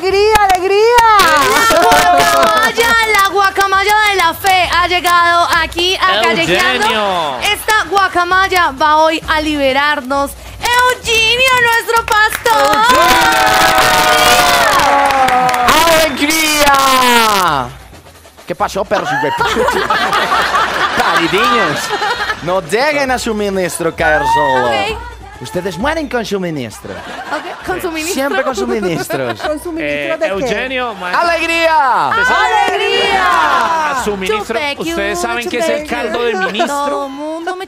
alegría, alegría! Guacamaya, la guacamaya de la fe ha llegado aquí a Callejeando. Esta guacamaya va hoy a liberarnos. Eugenio, nuestro pastor. ¡Alegría! ¿Qué pasó, perros? Paridinhos, no dejen a su ministro caer solo. Ok. Ustedes mueren con su ministro. Ok, con su ministro. Siempre con sus ministros. ¿Con su Eh, de qué? Eugenio, ma- ¡Alegría! ¡Alegría! a su ministro. ¿Ustedes saben qué es el caldo de ministro? mundo me.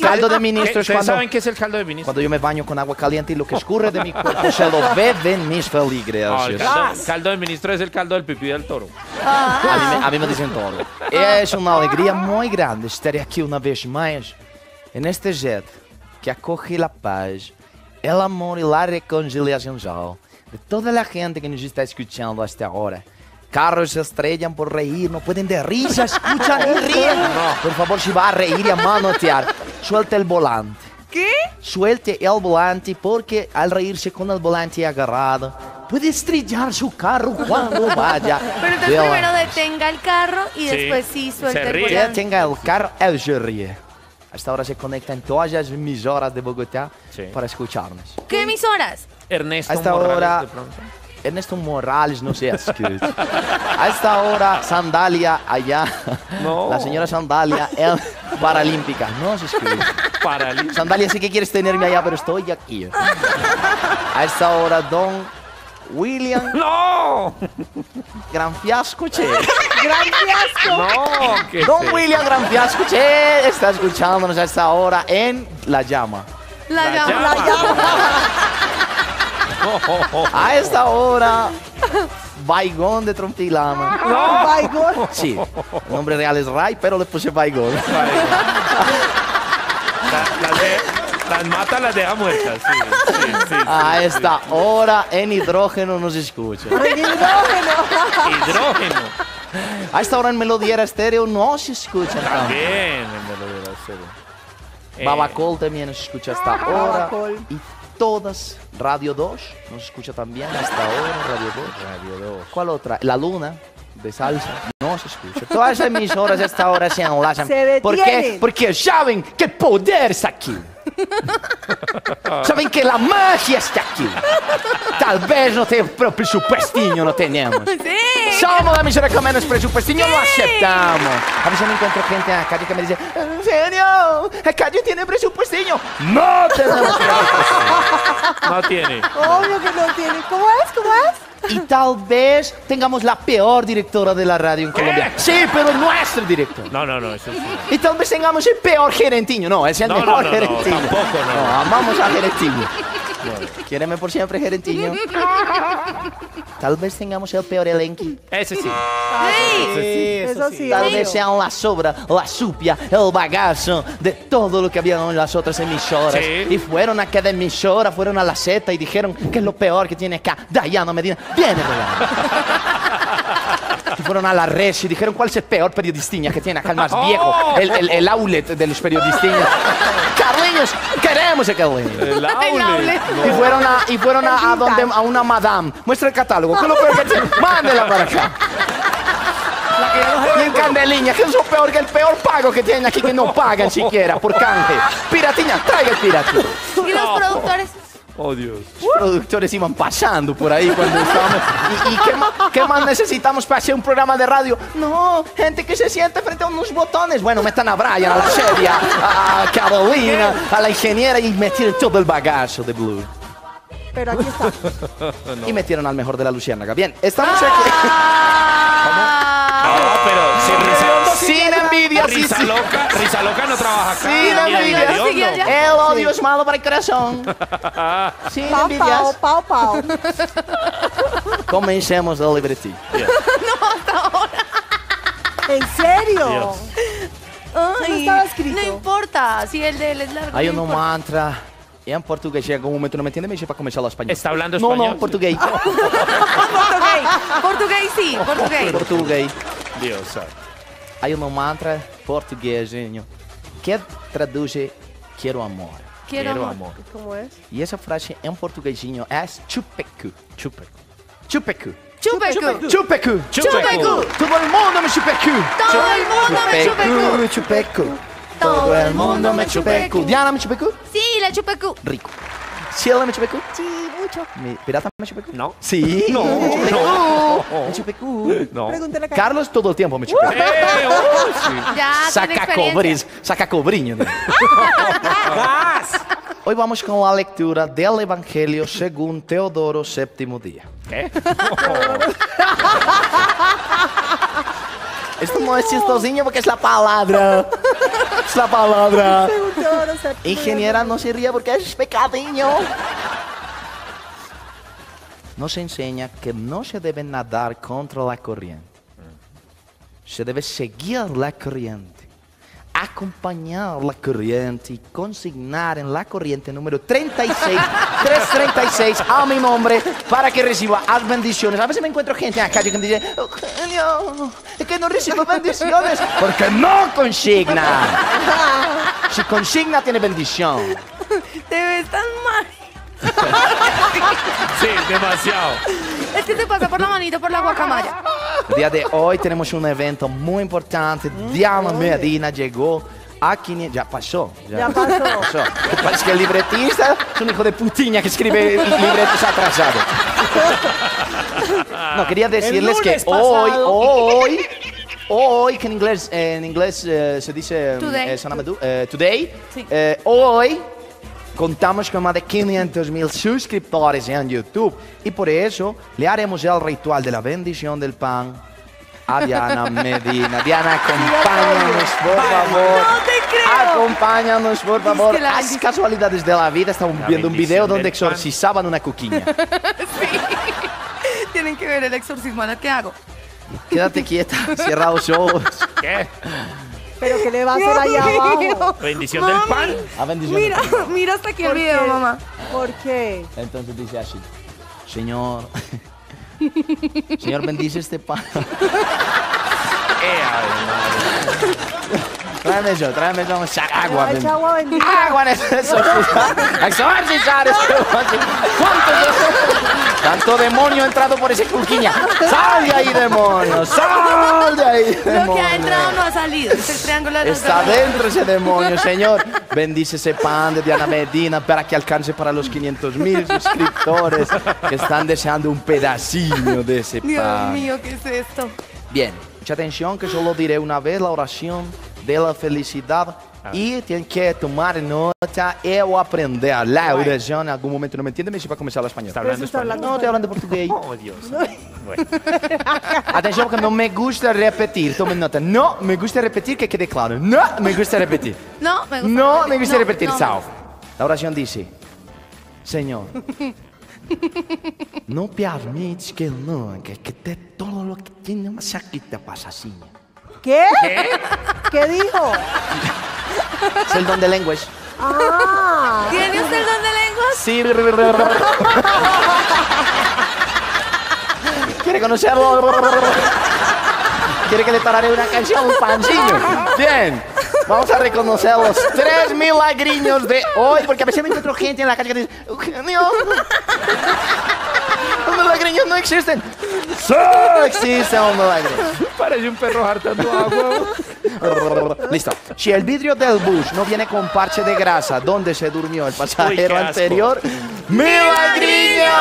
Caldo de ¿Qué- ministro es ¿Ustedes cuando, saben qué es el caldo de ministro? cuando yo me baño con agua caliente y lo que escurre de mi cuerpo se lo beben mis el feligreses. caldo, caldo de ministro es el caldo del pipí del toro. A mí, me, a mí me dicen todo. Es una alegría muy grande estar aquí una vez más en este jet que acoge la paz, el amor y la reconciliación de toda la gente que nos está escuchando hasta ahora. Carros se estrellan por reír, no pueden de risa, escuchan y ríen. Por favor, si va a reír y a manotear, suelte el volante. ¿Qué? Suelte el volante porque al reírse con el volante agarrado, puede estrellar su carro cuando vaya. Pero entonces de la- primero detenga el carro y Sí, después sí suelte se el volante. tenga el carro, él se ríe. Hasta ahora se conecta en todas las emisoras de Bogotá Sí. para escucharnos. ¿Qué emisoras? Ernesto Hasta Morales, ahora- de pronto. Ernesto Morales no se escucha. A esta hora, Sandalia allá. No. La señora Sandalia, el Paralímpica. No se escucha. Paralítico. Sandalia, sé que quieres tenerme allá, pero estoy aquí. A esta hora, don William ¡No! Gran Fiasco, che. Gran fiasco. ¡No! ¿qué Don William Gran Fiasco, che, está escuchándonos a esta hora en La Llama. La, La llama. A esta hora, Baigón de Trompilama. My God. Sí, el nombre real es Ray, pero le puse Baigón. La- las, mata, las deja muertas. Sí, sí, sí, A esta hora, en hidrógeno nos escucha. En hidrógeno. Hidrógeno. A esta hora, en Melodiera Estéreo no se escucha. tanto. Bien, en Melodía Cero. Eh, Babacol también nos escucha hasta ahora. Babacol. Y todas, Radio 2 nos escucha también hasta ahora, Radio 2. Radio 2. ¿Cuál otra? La Luna de salsa. No se escucha. Todas las emisoras a esta hora se enlazan. Se ¿Por qué? Porque saben que el poder está aquí. saben que la magia está aquí. Tal vez no tenemos pero presupuestinho, no tenemos. Sí. Somos la emisora con menos presupuestinho, lo aceptamos. A veces me encuentro gente en la calle que me dice, ¿en serio? ¿La calle tiene presupuestinho? No tenemos presupuestinho. No tiene. Obvio que no tiene. ¿Cómo es? ¿Cómo es? Y tal vez tengamos la peor directora de la radio en Colombia. Sí, pero nuestro director. No, no, no, eso sí. Y tal vez tengamos el peor gerentinho. No, es el No, no, mejor no, no, gerentinho. tampoco, no. amamos a gerentinho. Quiéreme por siempre, gerentinho. Tal vez tengamos el peor elenco. Ese sí. Sí. Eso sí. Tal vez sean la sobra, la supia, el bagazo de todo lo que había en las otras emisoras. Sí. Y fueron a cada emisora, fueron a la Z y dijeron que es lo peor que tiene acá. Dayana Medina, viene fueron a la red y dijeron cuál es el peor periodistinha que tiene acá, el más viejo, el, el, el outlet de los periodistinhas. Carliños, queremos a Carliños. El outlet. Y fueron a, y fueron a, a donde, a una madame. Muestra el catálogo. ¿Qué es lo peor que tiene? Mándela para acá. Y en Candeliña, que es lo peor que el peor pago que tienen aquí, que no pagan siquiera por canje. Piratiña, traiga el piratino. ¿Y los productores? Oh, Dios. Los productores iban pasando por ahí cuando estábamos. ¿Y, y qué, más, qué más necesitamos para hacer un programa de radio? No, gente que se siente frente a unos botones. Bueno, metan a Brian, a la Sheria, a Carolina, a la ingeniera y metieron todo el bagazo de Blue. Pero aquí está. Y metieron al mejor de la Luciérnaga. Bien, estamos aquí. No, pero sin risa, Sí, risa sí. loca, risa loca no trabaja acá. Ni de envidia. No. El odio es malo para el corazón. Sin Pau, pau, pau, pau. Comencemos el libretillo. ¿En serio? Dios. Ay, estaba escrito. No importa, si el de él es largo. Hay no un mantra. En portugués llega un momento, no me entiende, me dice para comenzar a español. ¿Está hablando No, español? no, portugués. Portugués. Portugués sí, portugués. portugués. Dios santo. Hay un mantra portugués, genio, que traduce quiero amor. Quiero, Quiero amor. amor. ¿Cómo es? Y esa frase en portuguesinho es chupecu. Chupe. Chupecu. Chupecu. Chupecu. Chupecu. Todo el mundo me chupecu. Todo el mundo me chupecu. chupecu. Todo el mundo me chupecu. Diana me chupecu. Sí, la chupecu. Rico. Cielo me chupecu. Sí, mucho. Mi pirata me chupecu. No. Sí. No, no. Me chupecu. No. Pregúntale a Carlos. Carlos todo el tiempo me chupecu. Eh, oh, sí. Ya, Saca cobris, saca cobriño. ¿no? Hoy vamos con la lectura del Evangelio según Teodoro VII día. ¿Qué? Esto no es chistosinho porque es la palabra. Es la palabra. Ingeniera, no se ría porque es pecadinho. Nos enseña que no se debe nadar contra la corriente. Se debe seguir la corriente, acompañar la corriente y consignar en la corriente número 36, 336 a mi nombre para que reciba las bendiciones. A veces me encuentro gente en la calle que me dice, Eugenio, es que no recibo bendiciones porque no consigna. Si consigna tiene bendición. Te ves tan mal. Sí, demasiado. Es que se pasa por la manito por la guacamaya. El día de hoy tenemos un evento muy importante. Diana Medina llegó a 500... Ya pasó. Ya pasó. Parece que el libretista es un hijo de putiña que escribe libretos atrasados. No, quería decirles que lunes hoy, pasado. hoy, hoy, que en inglés, en inglés eh, se dice... Today. eh, Sanamadu, eh, today. Sí. eh, hoy contamos con más de 500 mil suscriptores en YouTube y por eso le haremos el ritual de la bendición del pan a Diana Medina. Diana, acompáñanos, por favor. No te creo. Acompáñanos, por favor. que la Las casualidades de la vida. Estamos La viendo un bendición video donde del pan. exorcizaban una cuquiña. Tienen que ver el exorcismo. ¿Ahora qué hago? Quédate quieta, cierra los ojos. ¿Qué? Pero ¿qué le va a hacer ahí abajo? Bendición del pan. A bendición. Mira, mira hasta aquí el ¿Por video, qué? mamá. ¿Por qué? Entonces dice así, Señor, Señor bendice este pan. Eh. Tráeme eso, tráeme eso, saca agua. Ven. agua bendita. Agua este ¿Cuánto, Tanto demonio ha entrado por ese cuquiña. Sal de ahí, demonio. Sal de ahí, demonio. Lo que ha entrado no ha salido. Es el triángulo de Está dentro ese demonio, Señor. Bendice ese pan de Diana Medina para que alcance para los 500 mil suscriptores que están deseando un pedacillo de ese Dios pan. mío, ¿qué es esto? Bien, mucha atención que solo diré una vez la oración de la felicidad y tienen que tomar nota y o aprender la oración. En algún momento no me entienden, me va a comenzar el español. Está Pero hablando eso está español. hablando No, estoy hablando portugués. Oh, Dios. Bueno. Atención que no me gusta repetir, tomen nota. No me gusta repetir, que quede claro. No me gusta repetir. No, me gusta No repetir. me gusta No, repetir, no. Sao. La oración dice, Señor, no permites que no, que, que te todo lo que tiene una saquita pasa así. ¿Qué? ¿Qué dijo? Es el don de lenguas. Ah, ¿Tiene usted el don de lenguas? Sí. ¿Quiere conocerlo? ¿Quiere que le tarare una canción? Un pancillo. Bien. Vamos a reconocer los tres milagriños de hoy, porque a veces me encuentro gente en la calle que dice, Eugenio, los milagriños no existen. Solo existe un milagro. Parece un perro hartando agua. Listo. Si el vidrio del bus no viene con parche de grasa donde se durmió el Uy, pasajero asco. anterior, ¡milagriño!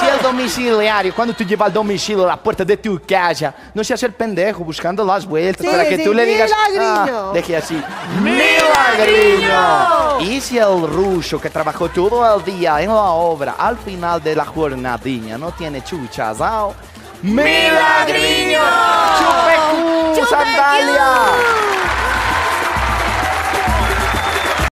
Si el domiciliario, cuando tú llevas al domicilio a la puerta de tu casa, no seas el pendejo buscando las vueltas Sí, para que sí, tú le digas, milagriño. ah, deje así, ¡milagriño! Y si el ruso que trabajó todo el día en la obra, al final de la jornadinha, no tiene chuchas, ¿ah? ¡Milagriño! ¡Chupecú, ¡Chupecú! sandalia!